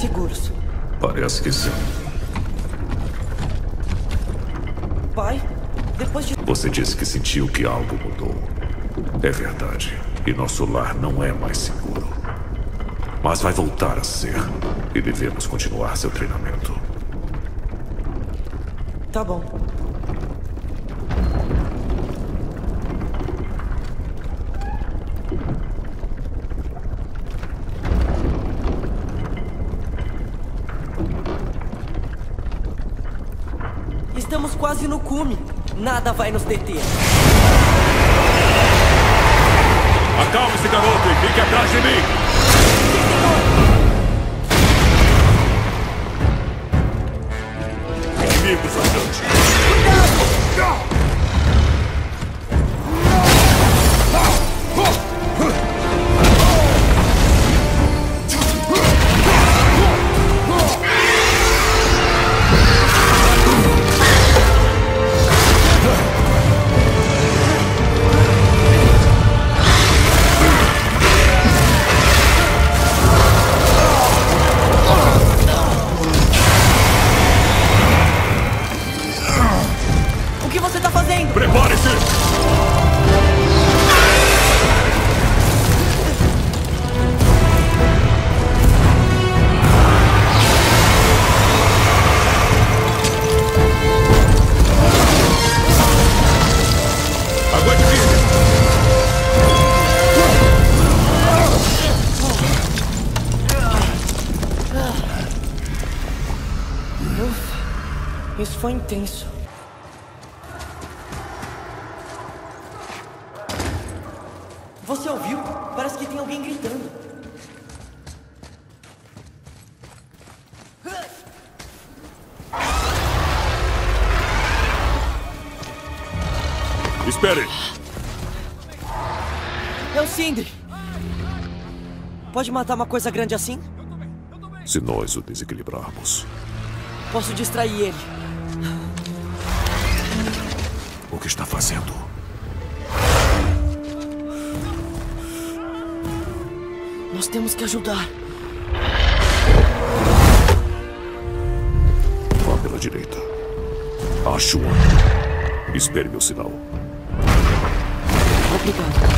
Seguros. Parece que sim. Pai, depois de. Você disse que sentiu que algo mudou. É verdade. E nosso lar não é mais seguro. Mas vai voltar a ser. E devemos continuar seu treinamento. Tá bom. Cume. Nada vai nos deter. Acalme-se, garoto, e fique atrás de mim! Inimigos adiante! O que você tá fazendo? Prepare-se! Aguente firme! Isso foi intenso. Espere! É o Sindri. Pode matar uma coisa grande assim? Se nós o desequilibrarmos, Posso distrair ele. o que está fazendo? Nós temos que ajudar. Vá pela direita. Acho o Espere meu sinal. Here we go.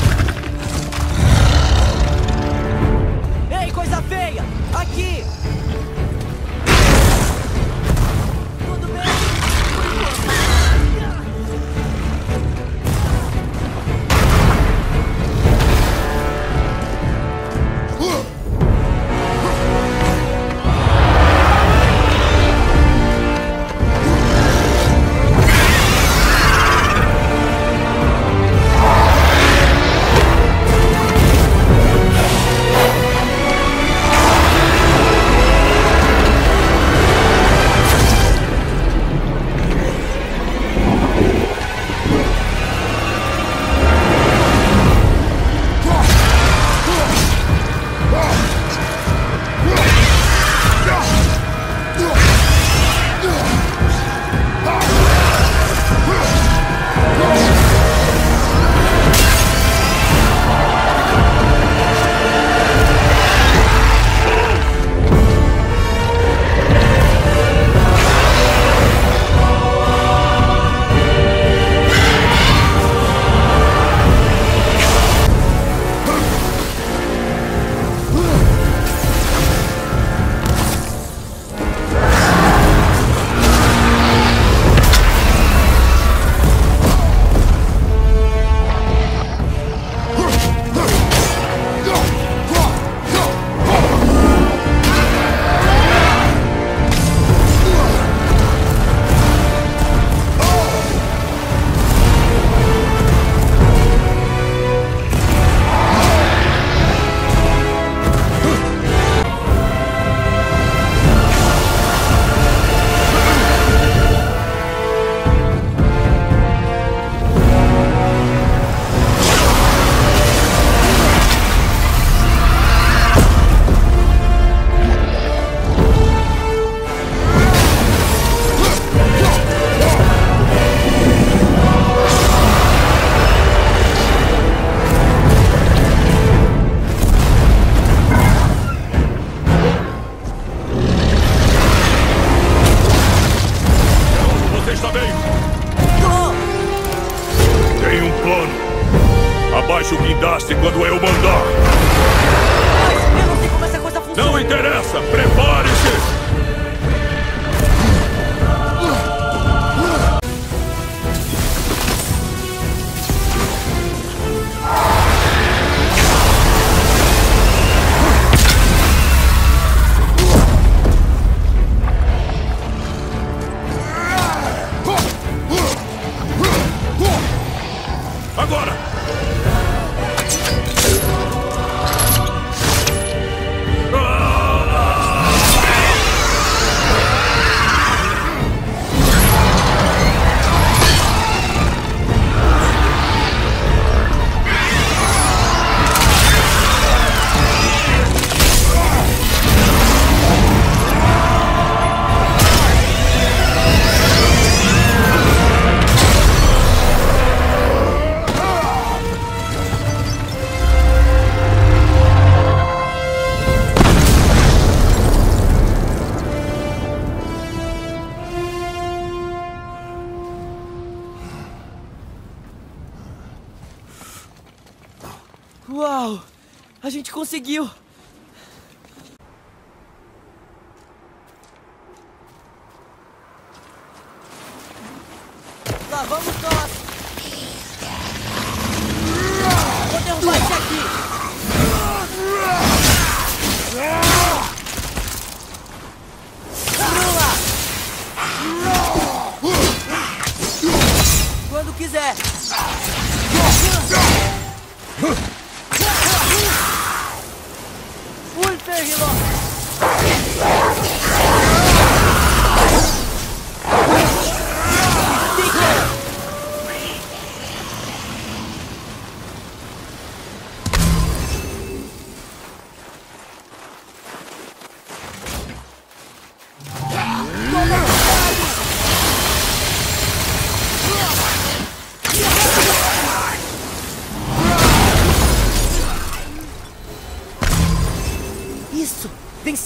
Gente conseguiu!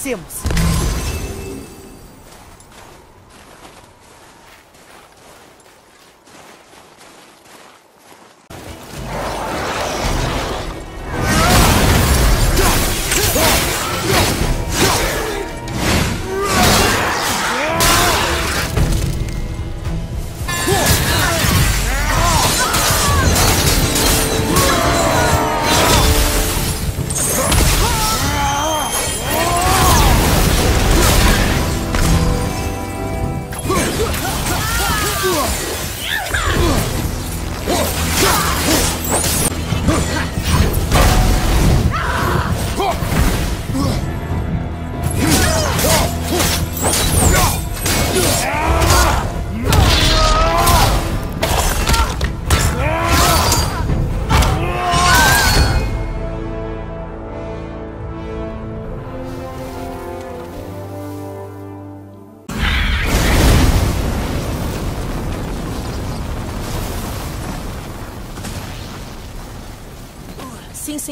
Vencemos! Sim,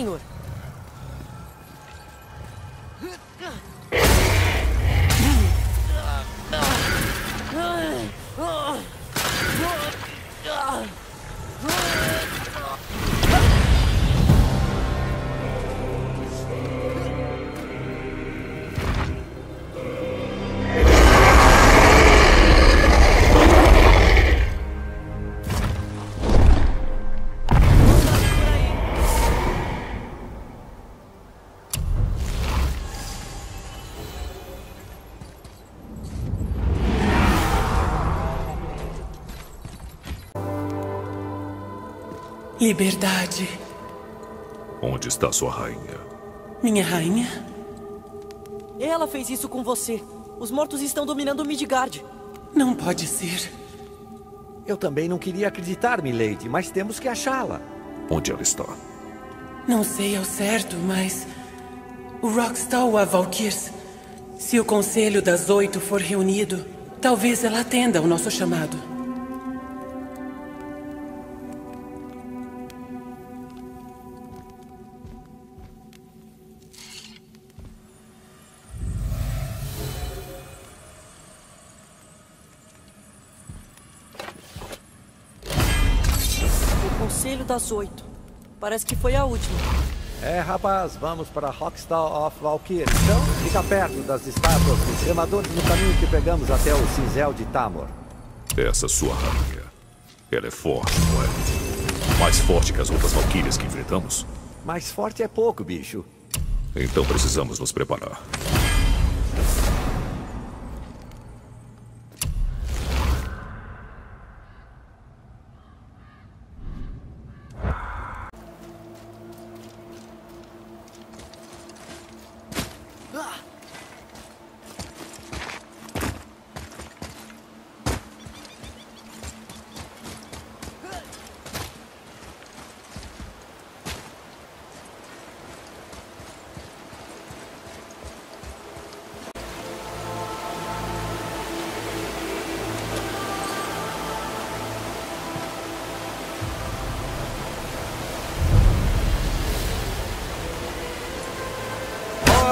senhor. Liberdade. Onde está sua rainha? Minha rainha? Ela fez isso com você. Os mortos estão dominando Midgard. Não pode ser. Eu também não queria acreditar, Milady, mas temos que achá-la. Onde ela está? Não sei ao certo, mas. O Rockstal a Valkyrs. Se o Conselho das Oito for reunido, talvez ela atenda ao nosso chamado. Conselho das Oito. Parece que foi a última. É, rapaz, vamos para Rockstar of Valkyrie. Então, fica perto das estátuas dos remadores no caminho que pegamos até o cinzel de Tamor. Essa sua rainha. Ela é forte, não é? Mais forte que as outras valquírias que enfrentamos? Mais forte é pouco, bicho. Então precisamos nos preparar.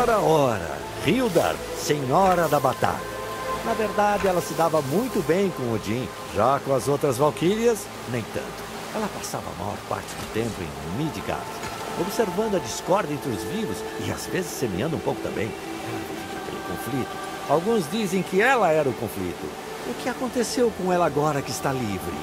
Ora, ora, Hildar, senhora da batalha. Na verdade, ela se dava muito bem com Odin, já com as outras valquírias, nem tanto. Ela passava a maior parte do tempo em Midgard, observando a discórdia entre os vivos e às vezes semeando um pouco também. Ela aquele conflito. Alguns dizem que ela era o conflito. O que aconteceu com ela agora que está livre?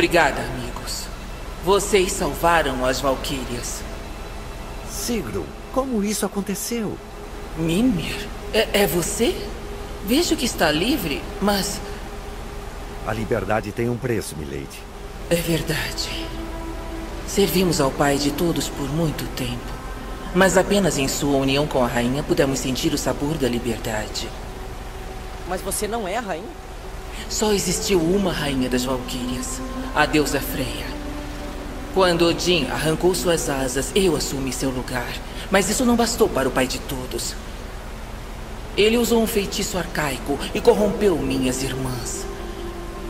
Obrigada, amigos. Vocês salvaram as Valquírias. Sigrun, como isso aconteceu? Mimir? É, é você? Vejo que está livre, mas A liberdade tem um preço, Milady. é verdade. Servimos ao Pai de todos por muito tempo. Mas apenas em sua união com a rainha pudemos sentir o sabor da liberdade. Mas você não é a rainha? Só existiu uma rainha das Valquírias, a deusa Freya. Quando Odin arrancou suas asas, eu assumi seu lugar. Mas isso não bastou para o pai de todos. Ele usou um feitiço arcaico e corrompeu minhas irmãs.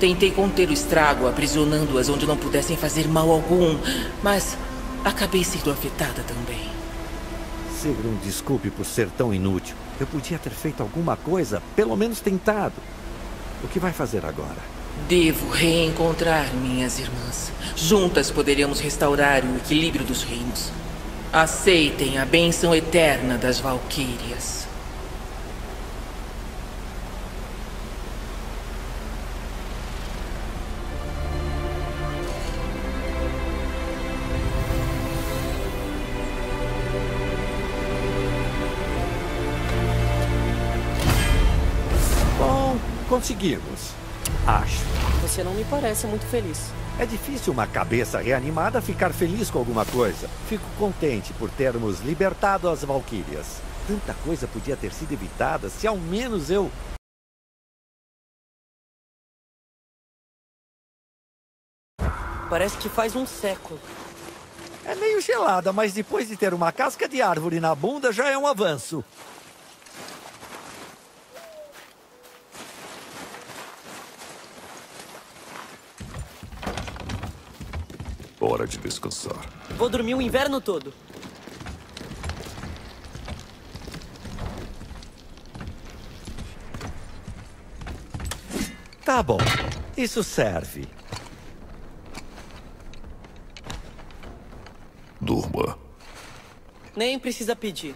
Tentei conter o estrago, aprisionando-as onde não pudessem fazer mal algum, mas acabei sendo afetada também. Sigrun, desculpe por ser tão inútil. Eu podia ter feito alguma coisa, pelo menos tentado. O que vai fazer agora? Devo reencontrar minhas irmãs. Juntas poderíamos restaurar o equilíbrio dos reinos. Aceitem a bênção eterna das Valquírias. Conseguimos. Acho. Você não me parece muito feliz. É difícil uma cabeça reanimada ficar feliz com alguma coisa. Fico contente por termos libertado as Valquírias. Tanta coisa podia ter sido evitada se ao menos eu. Parece que faz um século. É meio gelada, mas depois de ter uma casca de árvore na bunda já é um avanço. Hora de descansar. Vou dormir o inverno todo. Tá bom. Isso serve. Durma. Nem precisa pedir.